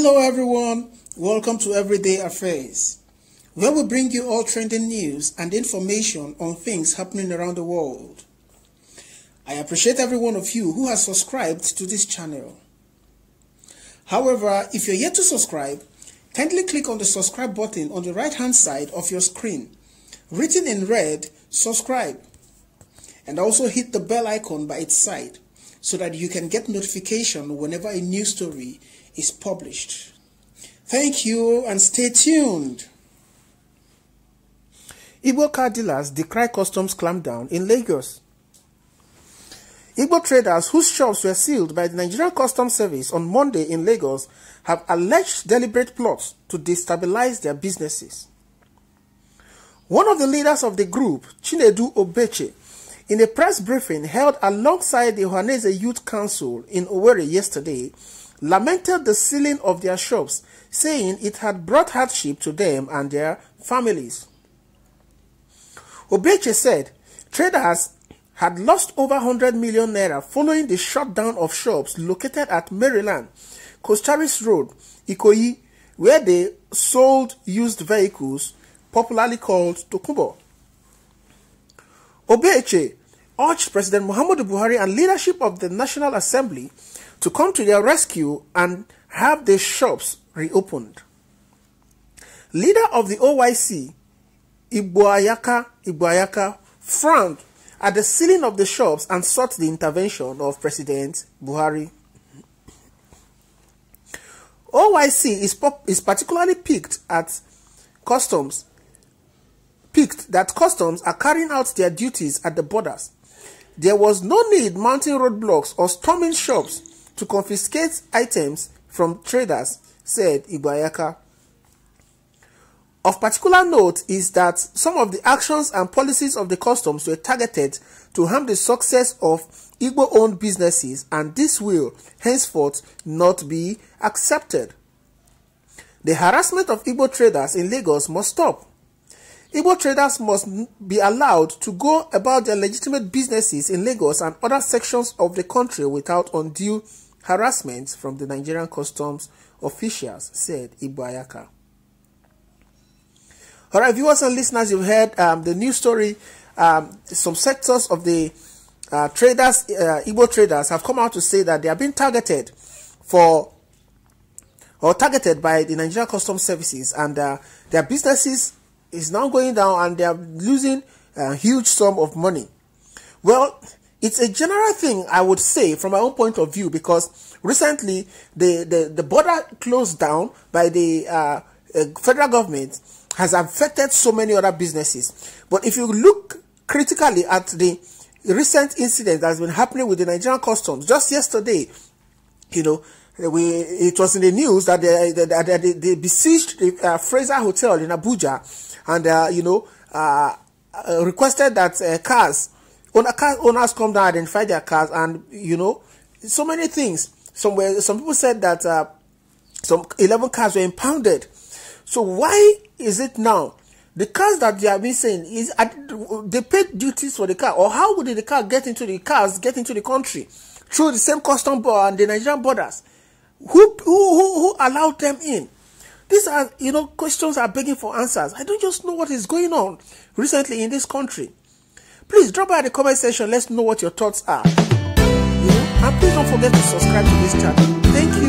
Hello everyone, welcome to Everyday Affairs, where we bring you all trending news and information on things happening around the world. I appreciate every one of you who has subscribed to this channel. However, if you're yet to subscribe, kindly click on the subscribe button on the right hand side of your screen, written in red, subscribe, and also hit the bell icon by its side so that you can get notification whenever a new story is published. Thank you and stay tuned. Igbo car dealers decry customs clampdown in Lagos. Igbo traders whose shops were sealed by the Nigerian Customs Service on Monday in Lagos have alleged deliberate plots to destabilize their businesses. One of the leaders of the group, Chinedu Obeche, in a press briefing held alongside the Ohanaeze Youth Council in Owerri yesterday, lamented the sealing of their shops, saying it had brought hardship to them and their families. Obeche said traders had lost over 100 million naira following the shutdown of shops located at Maryland, Costaris Road, Ikoyi, where they sold used vehicles, popularly called Tokumbo. Obeche urged President Muhammadu Buhari and leadership of the National Assembly to come to their rescue and have the shops reopened. Leader of the OYC, Igboayaka, Igboayaka frowned at the sealing of the shops and sought the intervention of President Buhari. OYC is, is particularly piqued at customs, picked that customs are carrying out their duties at the borders. There was no need mounting roadblocks or storming shops to confiscate items from traders, said Igboayaka. Of particular note is that some of the actions and policies of the customs were targeted to harm the success of Igbo-owned businesses and this will henceforth not be accepted. The harassment of Igbo traders in Lagos must stop. Igbo traders must be allowed to go about their legitimate businesses in Lagos and other sections of the country without undue harassment from the Nigerian customs officials, said Igboayaka. All right, viewers and listeners, you've heard um, the news story. Um, some sectors of the uh, traders, uh, Igbo traders, have come out to say that they are being targeted for or targeted by the Nigerian Customs Services, and uh, their businesses is now going down, and they are losing a huge sum of money. Well, it's a general thing I would say from my own point of view because recently the, the, the border closed down by the uh, uh, federal government has affected so many other businesses. But if you look critically at the recent incident that's been happening with the Nigerian customs, just yesterday, you know, we it was in the news that they, they, they, besieged the uh, Fraser Hotel in Abuja and, uh, you know, uh, uh, requested that uh, cars Owner, car owners come down, and identify their cars, and you know, so many things. Somewhere, some people said that uh, some 11 cars were impounded. So why is it now the cars that they been saying is they paid duties for the car, or how would the car get into the cars get into the country through the same custom border and the Nigerian borders? Who who who, who allowed them in? These are you know questions are begging for answers. I don't just know what is going on recently in this country. Please drop by the comment section. Let's know what your thoughts are. You know, and please don't forget to subscribe to this channel.